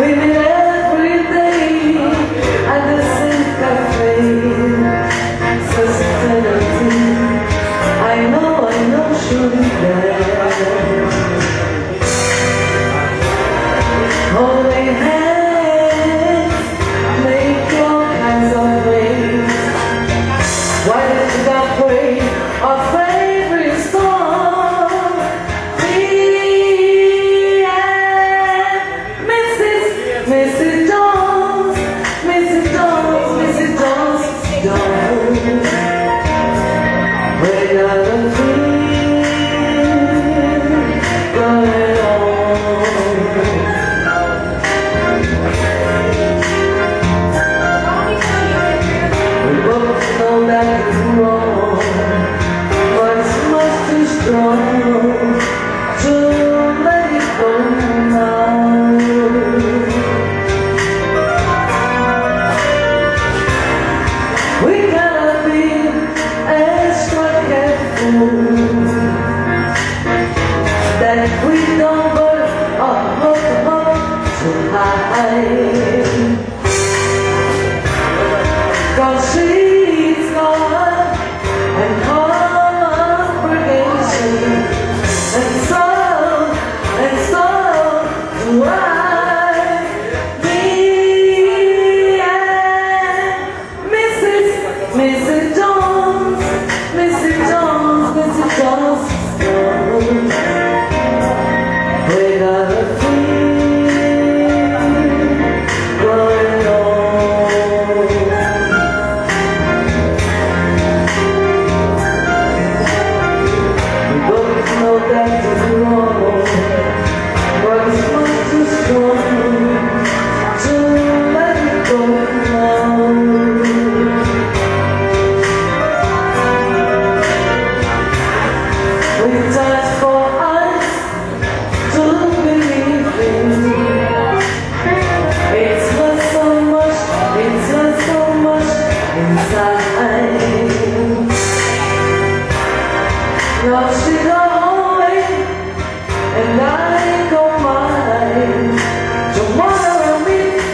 Women that we don't burn our hope, hope tonight. Cause she's gone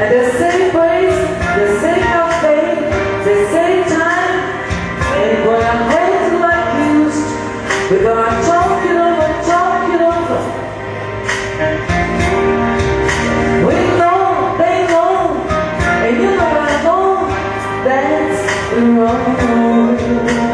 And the same place, the same cafe, the same time. And when I hate like used, we're gonna over, talk over. We know, they know, and you know I know that's wrong.